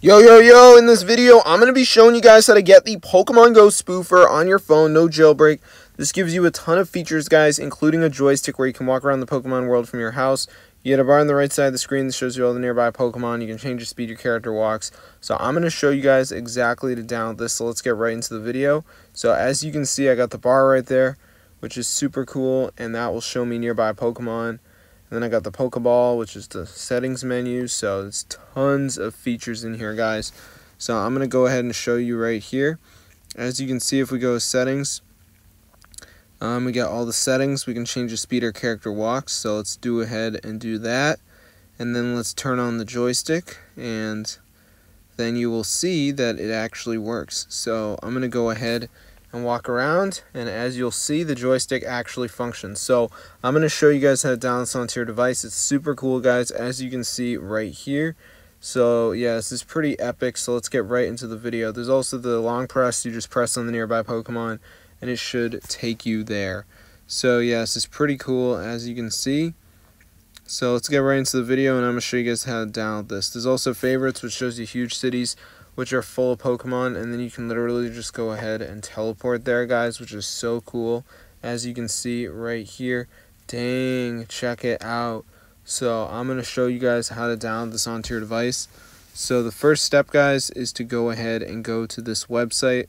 Yo, yo, yo, in this video, I'm going to be showing you guys how to get the Pokemon Go spoofer on your phone, no jailbreak. This gives you a ton of features, guys, including a joystick where you can walk around the Pokemon world from your house. You get a bar on the right side of the screen that shows you all the nearby Pokemon. You can change the speed your character walks. So I'm going to show you guys exactly to download this, so let's get right into the video. So as you can see, I got the bar right there, which is super cool, and that will show me nearby Pokemon. And then I got the Pokeball, which is the settings menu. So it's tons of features in here, guys. So I'm going to go ahead and show you right here. As you can see, if we go to settings, um, we got all the settings. We can change the speed our character walks. So let's do ahead and do that. And then let's turn on the joystick. And then you will see that it actually works. So I'm going to go ahead and walk around and as you'll see the joystick actually functions. So I'm going to show you guys how to download this onto your device. It's super cool guys as you can see right here. So yeah this is pretty epic so let's get right into the video. There's also the long press you just press on the nearby Pokemon and it should take you there. So yeah this is pretty cool as you can see. So let's get right into the video and I'm going to show you guys how to download this. There's also favorites which shows you huge cities which are full of Pokemon, and then you can literally just go ahead and teleport there, guys, which is so cool. As you can see right here, dang, check it out. So I'm going to show you guys how to download this onto your device. So the first step, guys, is to go ahead and go to this website.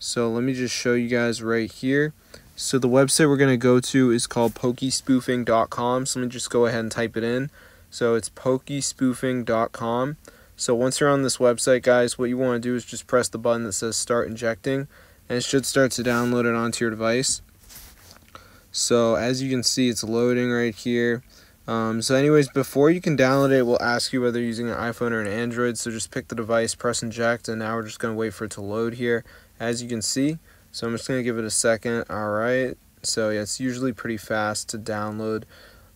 So let me just show you guys right here. So the website we're going to go to is called pokespoofing.com. So let me just go ahead and type it in. So it's pokespoofing.com. So once you're on this website, guys, what you want to do is just press the button that says start injecting and it should start to download it onto your device. So as you can see, it's loading right here. Um, so anyways, before you can download it, will ask you whether you're using an iPhone or an Android. So just pick the device, press inject, and now we're just going to wait for it to load here, as you can see. So I'm just going to give it a second. All right. So yeah, it's usually pretty fast to download.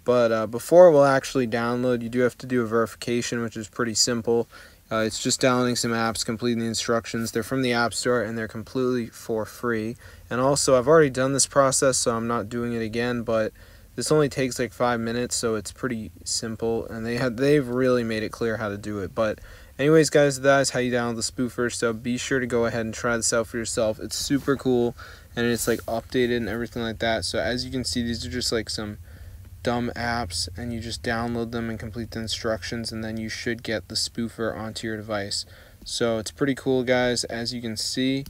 But uh, before it will actually download, you do have to do a verification, which is pretty simple. Uh, it's just downloading some apps, completing the instructions. They're from the App Store and they're completely for free. And also, I've already done this process, so I'm not doing it again. But this only takes like five minutes, so it's pretty simple. And they have they've really made it clear how to do it. But anyways, guys, that is how you download the spoofer. So be sure to go ahead and try this out for yourself. It's super cool and it's like updated and everything like that. So as you can see, these are just like some dumb apps and you just download them and complete the instructions and then you should get the spoofer onto your device. So it's pretty cool guys as you can see.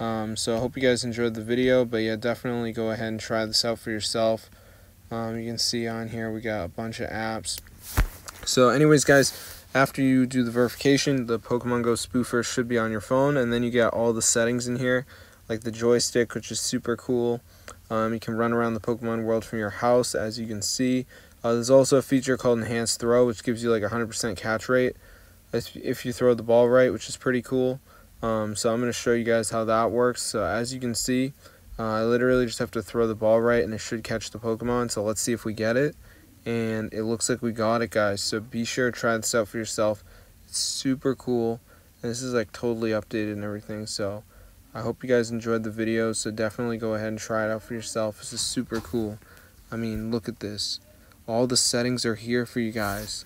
Um, so I hope you guys enjoyed the video but yeah definitely go ahead and try this out for yourself. Um, you can see on here we got a bunch of apps. So anyways guys after you do the verification the Pokemon Go spoofer should be on your phone and then you get all the settings in here like the joystick which is super cool. Um, you can run around the Pokemon world from your house, as you can see. Uh, there's also a feature called Enhanced Throw, which gives you like a 100% catch rate if you throw the ball right, which is pretty cool. Um, so I'm going to show you guys how that works. So as you can see, uh, I literally just have to throw the ball right and it should catch the Pokemon. So let's see if we get it. And it looks like we got it, guys. So be sure to try this out for yourself. It's super cool. And this is like totally updated and everything. So I hope you guys enjoyed the video, so definitely go ahead and try it out for yourself. This is super cool. I mean, look at this. All the settings are here for you guys.